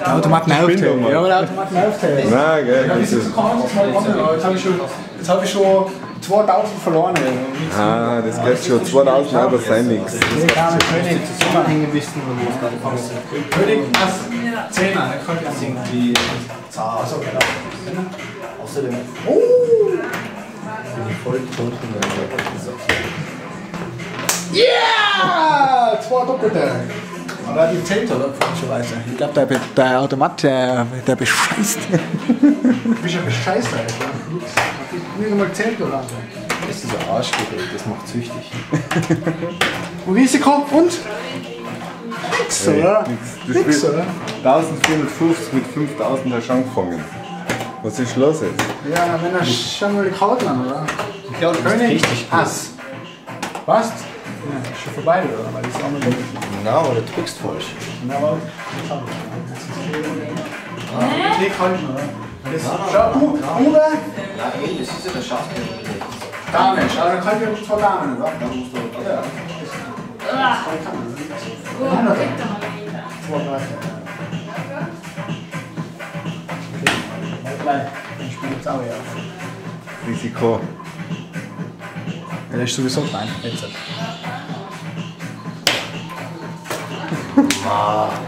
Der Automat nervt. Ja, aber der Automat nervt. Nein, gell, das das gewonnen? Jetzt habe ich, schon- jetzt hab ich schon 2000 verloren. ah, das geht schon 2000 Euro sein nichts. Gar nicht. König zusammenhängen wissen, wo wir es gerade fangen. König, Ass, Zehner, der könnte ja singen. Die Zar. Achso, genau. Außerdem Oh! bin ich voll getrunken. Yeah! Zwei Doppelte. Aber die zählt oder komischerweise. Ich glaube, der, der Automat, der, der bescheißt. du bist ja bescheißt, Alter. Nicht einmal zählt oder? Das ist ein Arschgerät, das macht süchtig. Und Risiko und? Nix, oder? Das Nix, Spiel- oder? 1450 mit 5000 hast du angefangen. Was ist los jetzt? Ja, wenn er schon mal die Karten an, oder? Ja, das König, richtig gut. Ass. Ja, ist schon vorbei, oder? Weil das ist auch noch Na, aber du drückst falsch. Na, aber schau. Nee, kann ich oder? Das, schau, Ja, ey, das ist ja der Schachtel. Dame. Schau, dann kann ich ja zwei Damen, oder? Da musst du. Ja. Zwei, drei. Okay, gleich. Dann spiele ich jetzt auch, ja. Risiko. Ja, der ist sowieso klein. Jetzt. 啊